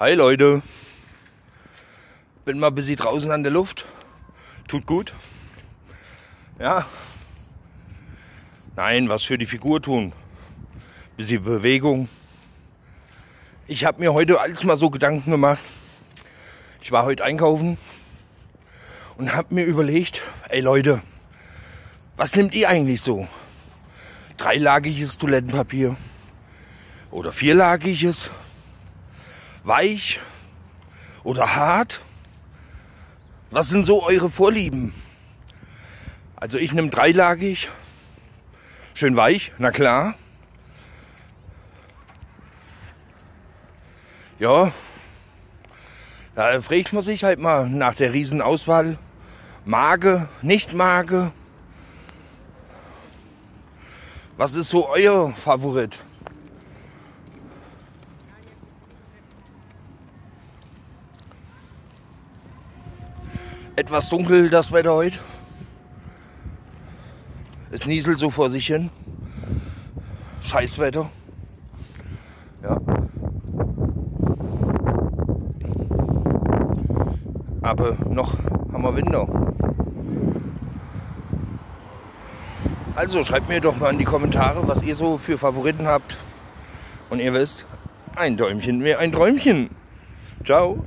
Hi Leute. Bin mal ein bisschen draußen an der Luft. Tut gut. Ja. Nein, was für die Figur tun. Bisschen Bewegung. Ich habe mir heute alles mal so Gedanken gemacht. Ich war heute einkaufen und habe mir überlegt, ey Leute, was nehmt ihr eigentlich so? Dreilagiges Toilettenpapier oder vierlagiges? Weich oder hart? Was sind so eure Vorlieben? Also ich nehme dreilagig, schön weich, na klar. Ja, da fragt man sich halt mal nach der Riesenauswahl. Mage, nicht Mage. Was ist so euer Favorit? Etwas dunkel das Wetter heute. Es nieselt so vor sich hin. Scheißwetter. Ja. Aber noch haben wir Winter. Also schreibt mir doch mal in die Kommentare, was ihr so für Favoriten habt. Und ihr wisst, ein Däumchen mehr ein Träumchen. Ciao.